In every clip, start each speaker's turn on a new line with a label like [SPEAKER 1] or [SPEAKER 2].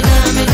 [SPEAKER 1] dame, dame.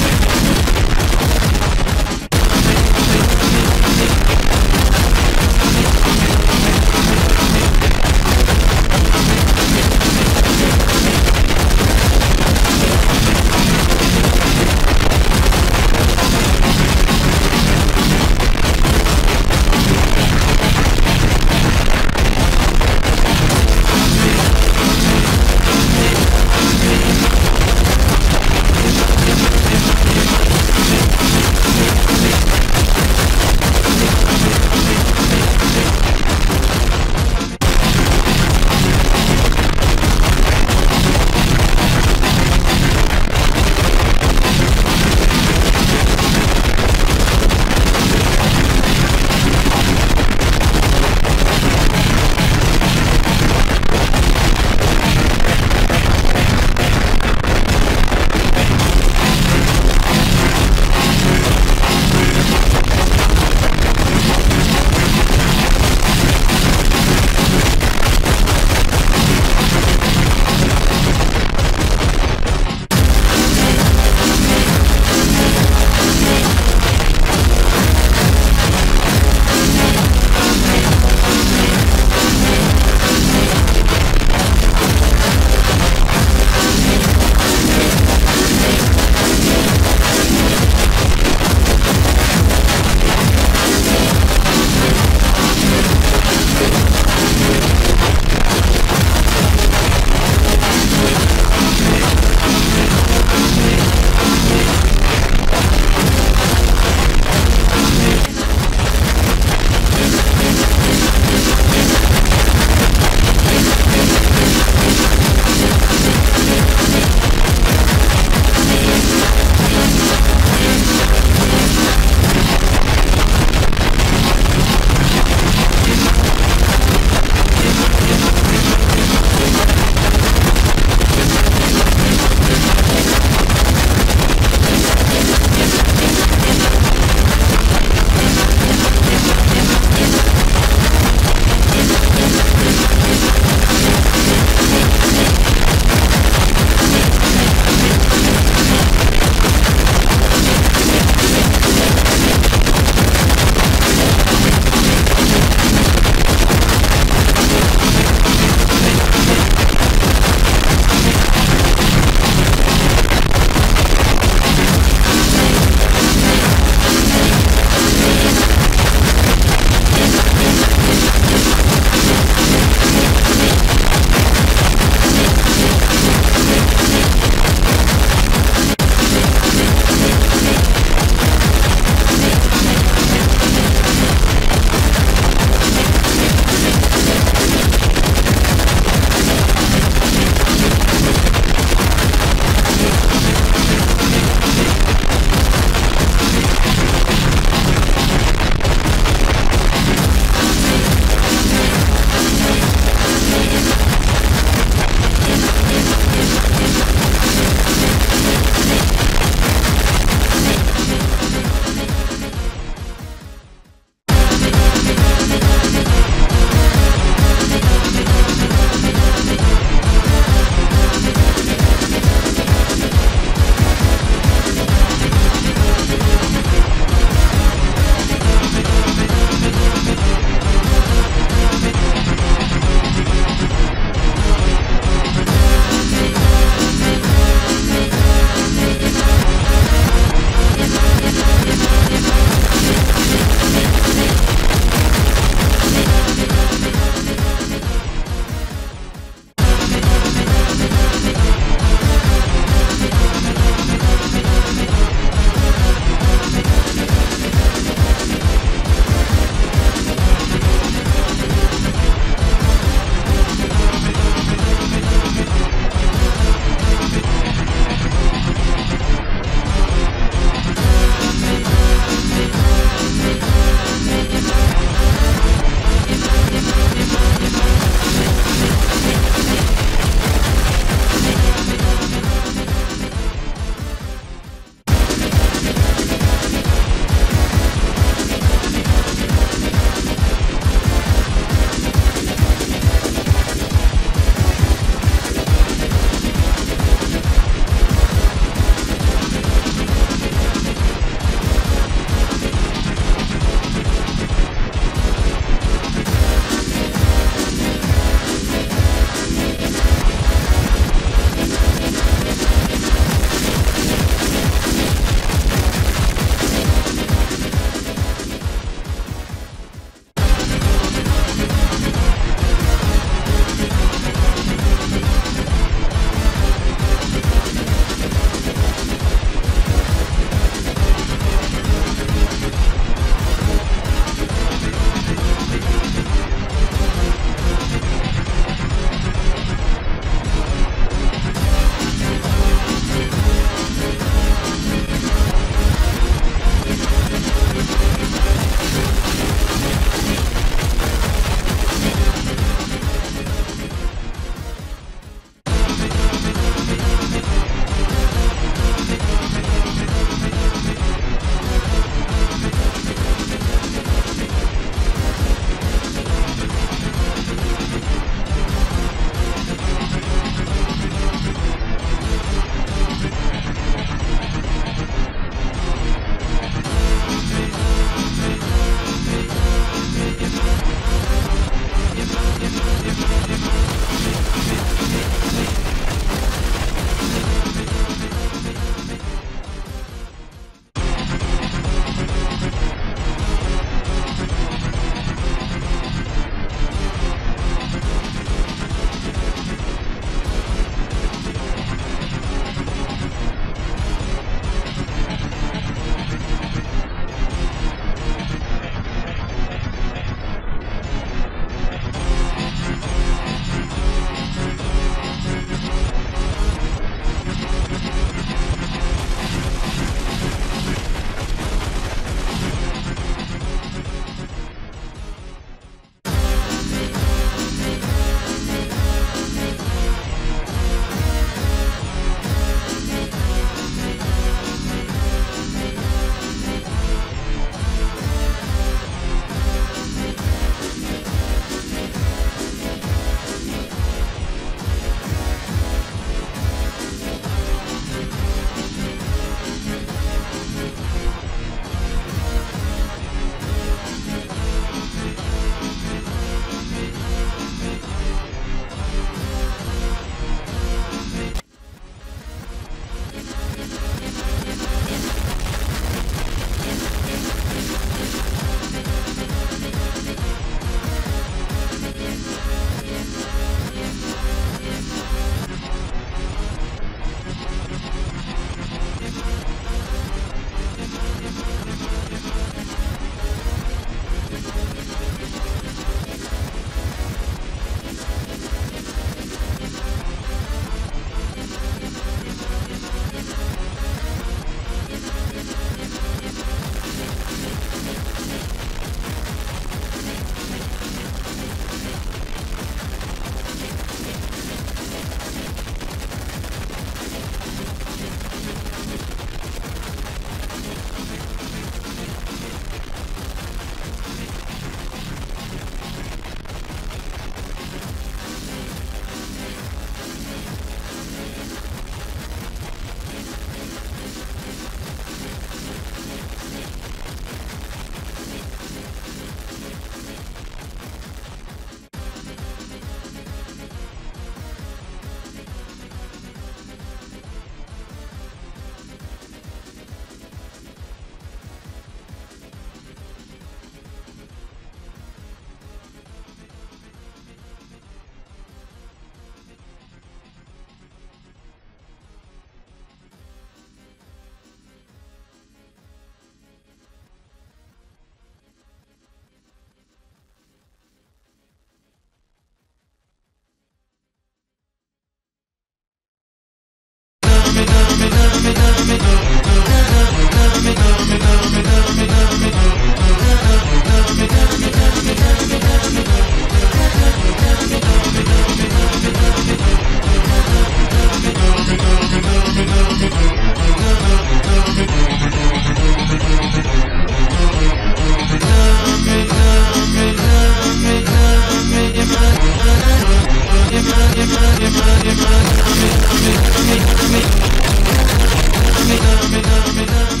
[SPEAKER 1] Dame, dame, dame, dame.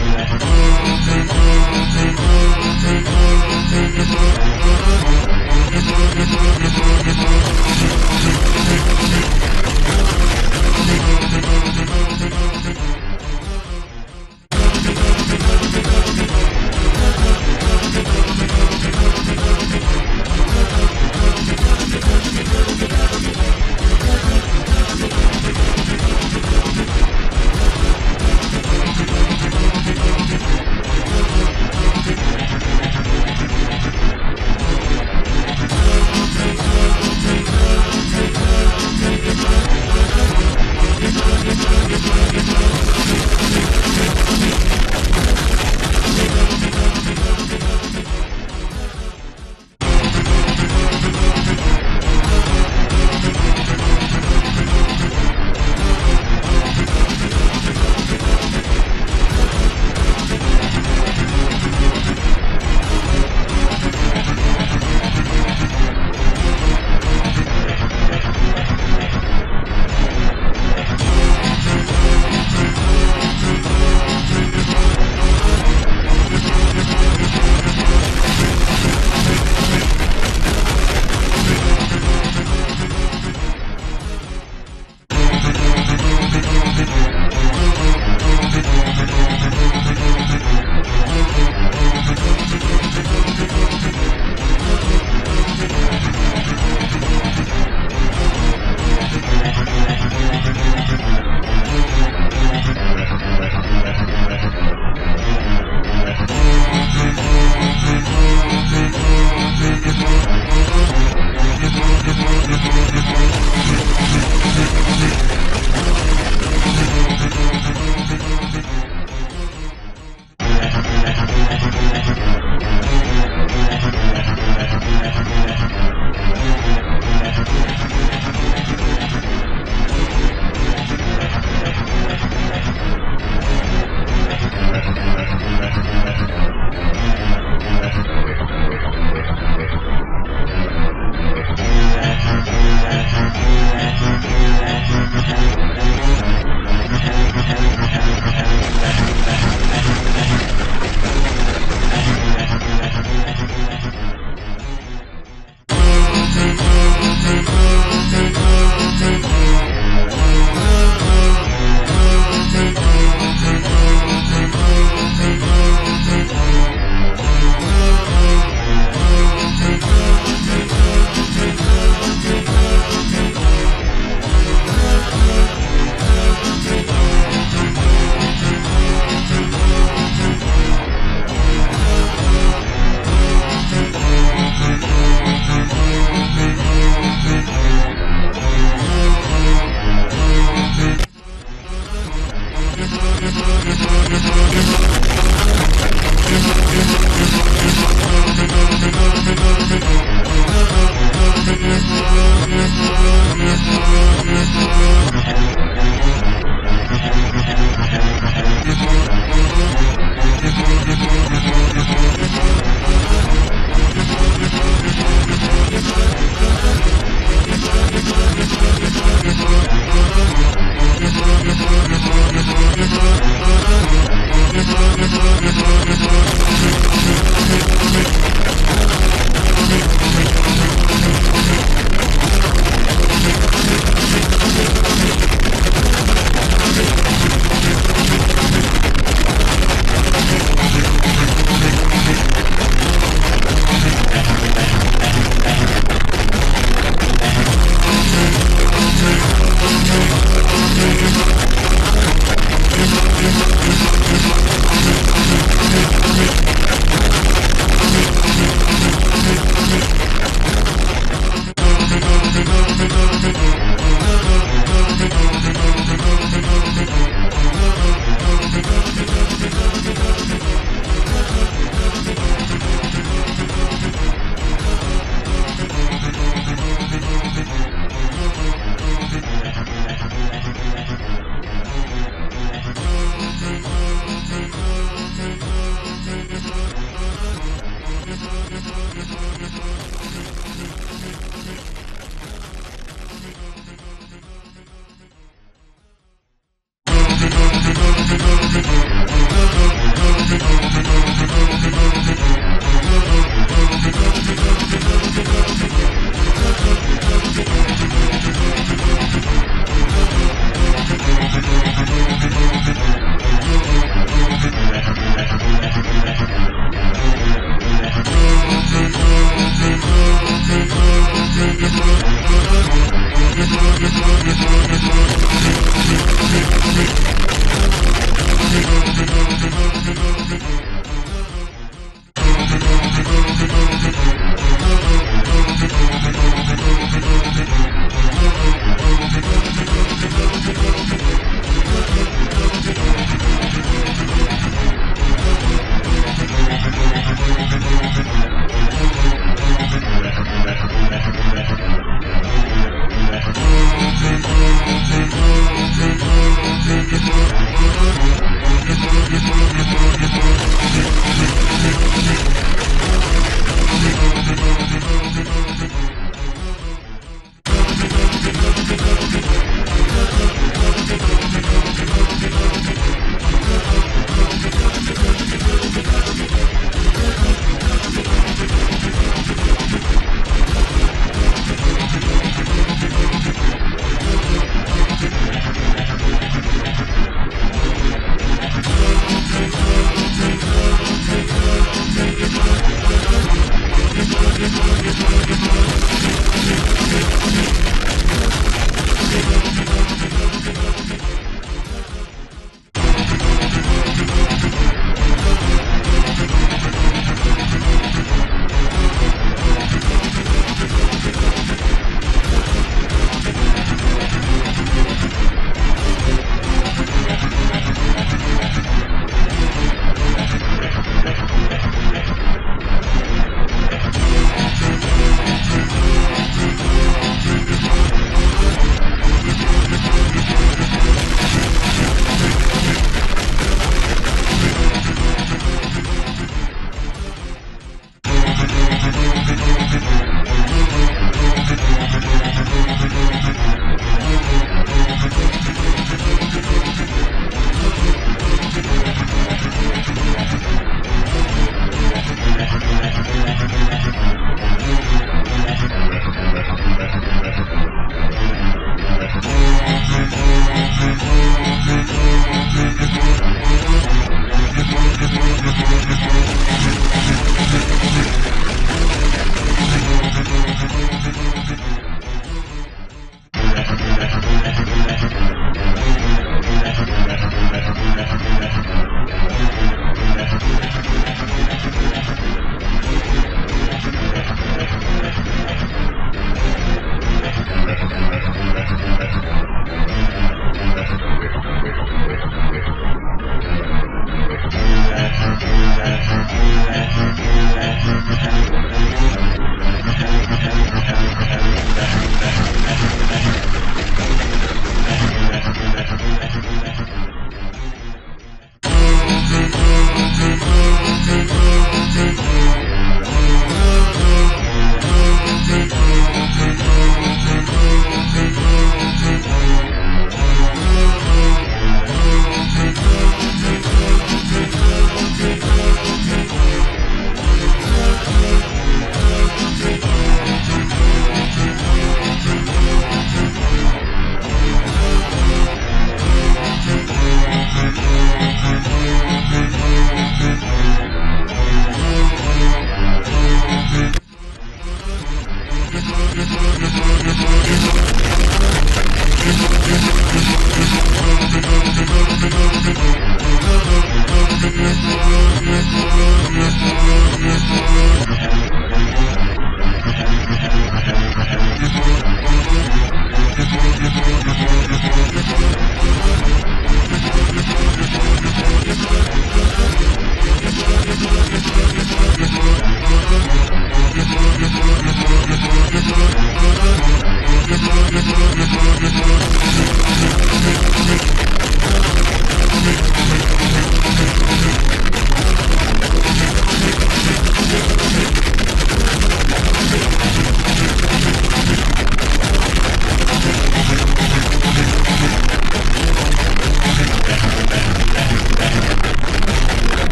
[SPEAKER 1] We'll be right